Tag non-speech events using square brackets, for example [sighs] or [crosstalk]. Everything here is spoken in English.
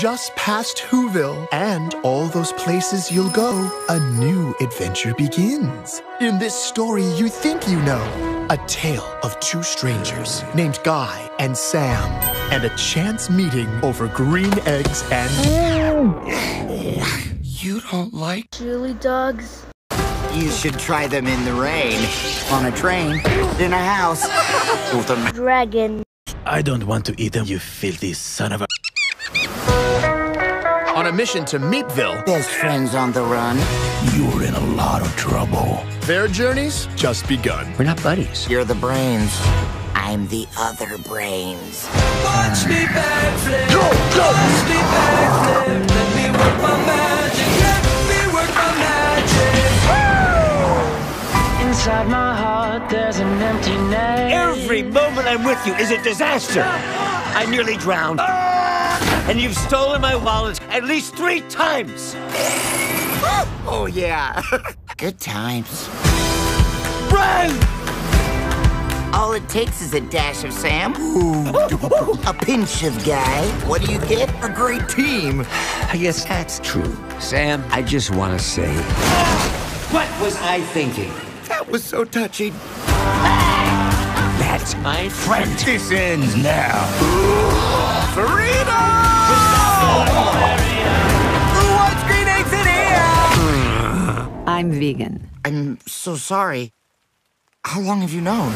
just past Whoville and all those places you'll go, a new adventure begins. In this story you think you know, a tale of two strangers named Guy and Sam, and a chance meeting over green eggs and. [sighs] You don't like Chili dogs. You should try them in the rain, on a train, in a house, with [laughs] a Dragon. I don't want to eat them, you filthy son of a. On a mission to Meatville, best friends on the run. You're in a lot of trouble. their journeys just begun. We're not buddies. You're the brains. I'm the other brains. Watch me backflip. Watch me backflip. Let me work my magic. Let me work my magic. Inside my heart, there's an emptiness. Every moment I'm with you is a disaster. I nearly drowned. Ah! And you've stolen my wallet at least three times. [gasps] Oh, yeah. [laughs] Good times. Run! All it takes is a dash of Sam, a pinch of Guy. What do you get? A great team. I guess that's true. Sam, I just want to say. What was I thinking? That was so touching. That's my friend. This ends now. Freedom! I'm vegan. I'm so sorry. How long have you known?